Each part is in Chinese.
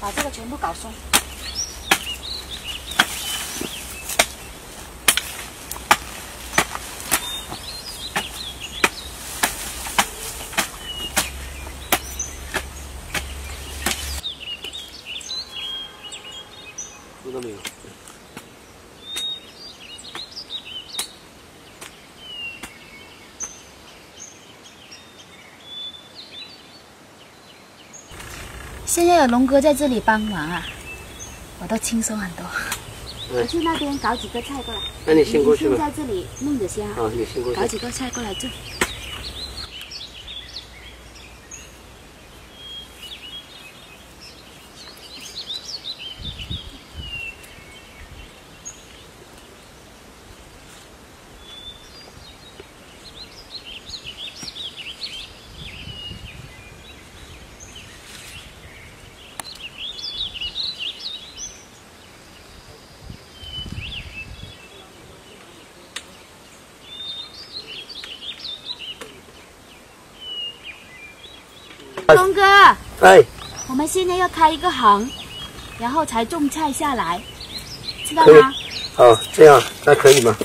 把这个全部搞松。听到没有现在有龙哥在这里帮忙啊，我都轻松很多。嗯我去那边搞几个菜过来。那你先过去吧先在这里弄着先啊，好，你先过去。搞几个菜过来种。龙哥，哎，我们现在要开一个行，然后才种菜下来，知道吗？好，这样那可以吗？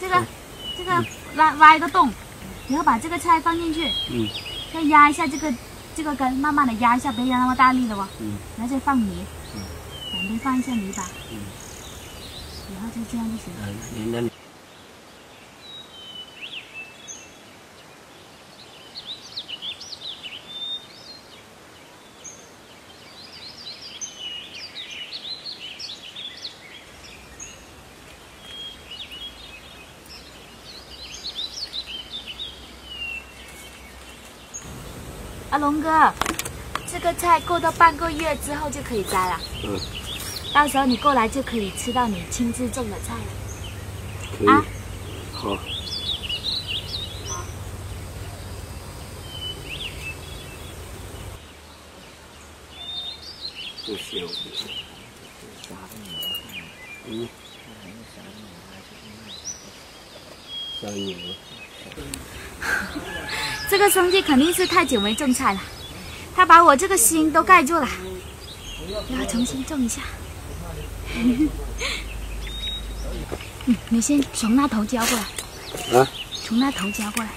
这个这个挖挖一个洞，然后把这个菜放进去，嗯，再压一下这个这个根，慢慢的压一下，别压那么大力了哦。嗯，然后再放泥，嗯，两边放一下泥巴，嗯，然后就这样就行了。嗯，你那龙哥，这个菜过到半个月之后就可以摘了，嗯，到时候你过来就可以吃到你亲自种的菜了。可以啊。好。不行。嗯。这个兄弟肯定是太久没种菜了，他把我这个心都盖住了，要重新种一下。嗯，你先从那头浇过来，啊，从那头浇过来。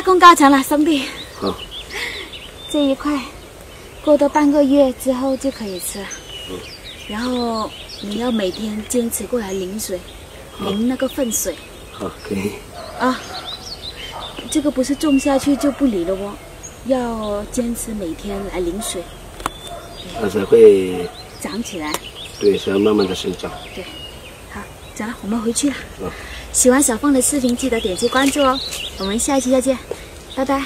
大功告成了，兄弟。好。这一块过多半个月之后就可以吃了。嗯。然后你要每天坚持过来淋水，淋那个粪水好，可以。啊。这个不是种下去就不理了哦，要坚持每天来淋水，它才会长起来。对，才慢慢的生长。对，好，走了，我们回去了。嗯喜欢小凤的视频，记得点击关注哦。我们下一期再见，拜拜。